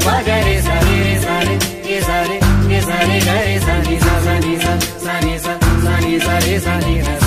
सा गा रे सा रे रे सा रे ये सा रे ये सा रे गा रे सा नी सा सा नी सा सा नी सा सा नी सा रे सा नी सा